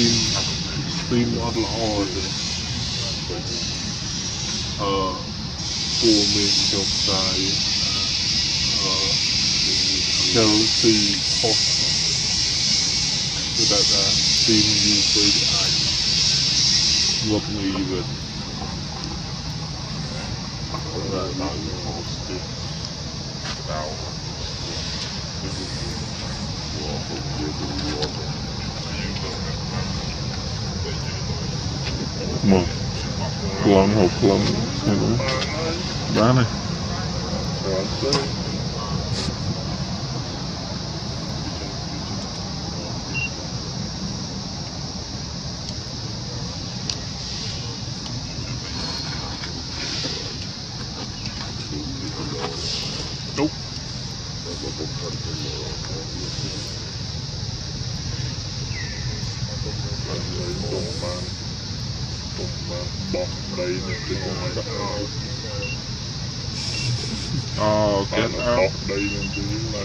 three, three model Uh, four million jump Uh, Uh, guaranteed possible. Without that, even you break the ice. What me even. Right now, the water, the. 10 Kulon, lần kulon Nhiều Đá này Nope. Thank you cùng bom đây một lần con này Đúng. Cùng bàn Cùng bàn bọc đầy này cái con cắt áo Oh, get out. Bọc đầy này chỉ là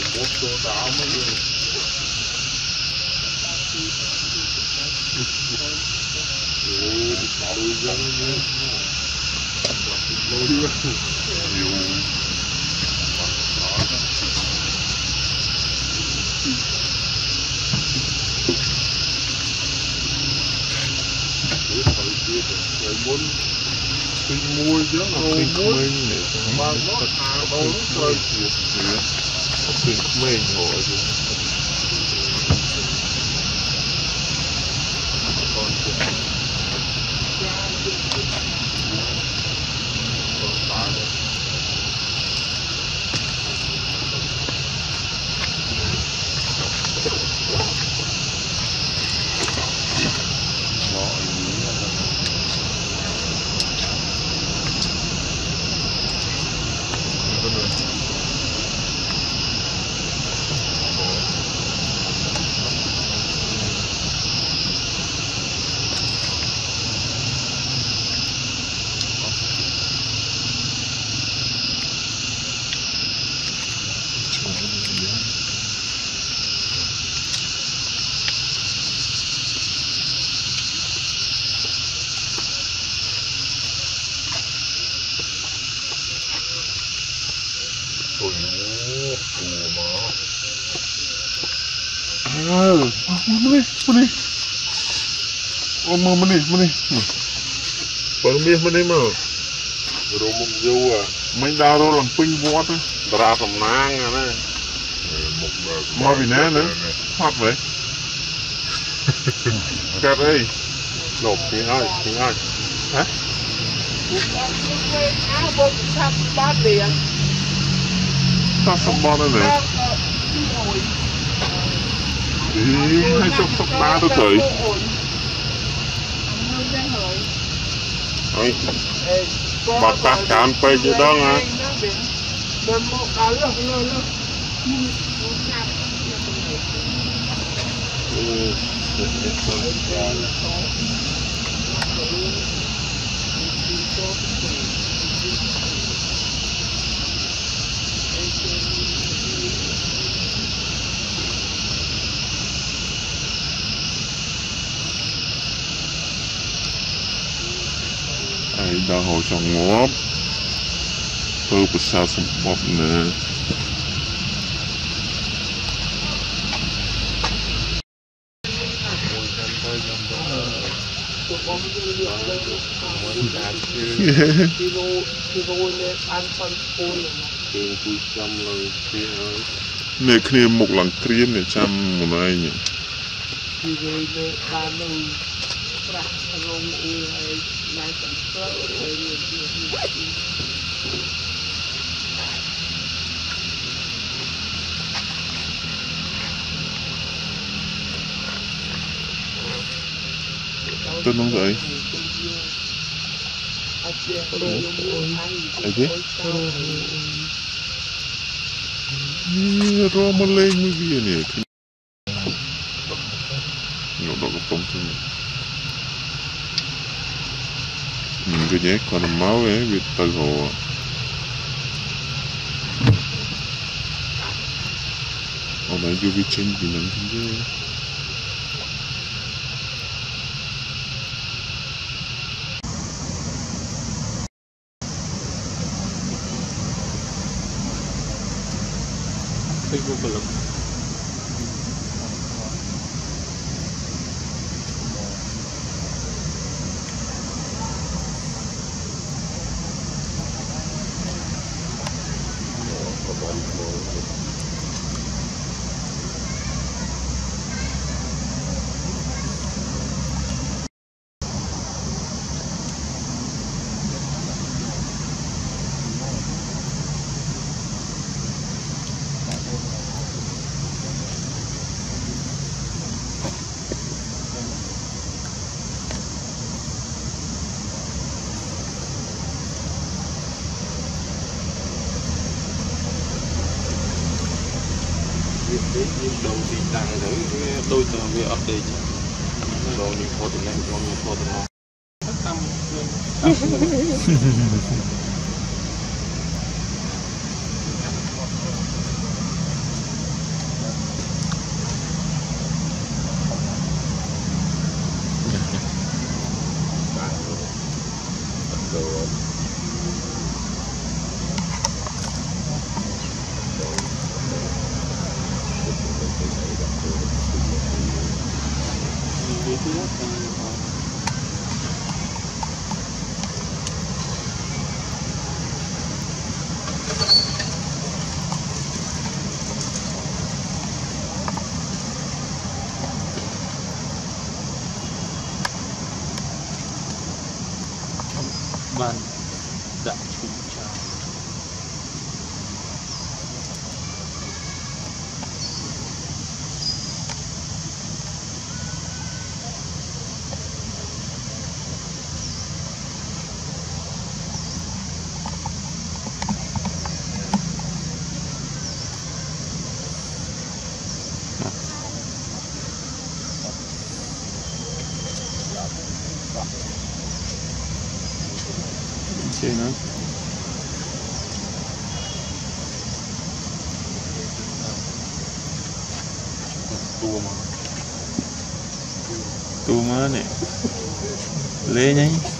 Có thể vẫn PK đấy Có sao nhóm đom Pina na minha. Ja, muốn đi mua chứ không muốn mà nó à đâu nó chơi chuyện chuyện chuyện mình ngồi chứ Ôi មើលមើលមើលអូមើលមើលមើលបើមាសមើលមករមមកយូអាមិនដើររលំពេញវត្តតារាសំណាងអាណាមកពីណាណាផាត់វិញកាត់អីលោកពីហើយពីហើយហ៎បងចាប់បាត់លៀងតោះសម្បត្តិហ្នឹង Ừ, sóc ba tôi thấy. Ôi, bọt bạc cán bay chứ đó ngà Ừ, ហើយ ដល់ហោចងងាប់ធ្វើប្រសាសម្បត្តិណាពីរោពីរោនេះបានផនពូនគឺគួយចាំឡើងគ្នាហើយនេះគ្នាមុខឡើងក្រៀមនេះចាំមួយឯងពីរោនេះបាននឹងប្រាក់រងអ៊ីហើយណៃកំពើហើយមានពីទៅនោះទៅអីអត់ជារងមួយហើយ lại chẳng có thời điểm Tôi mong vậy. Ai thế? Roma lên mới viên này. Nhỏ đó có bóng thương. Гудяйко мали від такого. Ona gibi çengi lan diye. Facebook đến thì đôi tờ về update rồi những photo này này tâm ban đã chủ trào lê nhá đúng rồi đây xuống bên đây ăn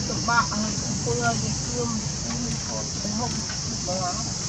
rồi tụi bạn rồi cưa rồi cưa không